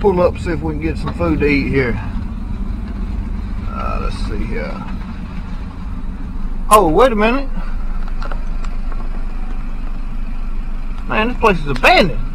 pull up see if we can get some food to eat here. Uh, let's see here. Oh, wait a minute. Man, this place is abandoned.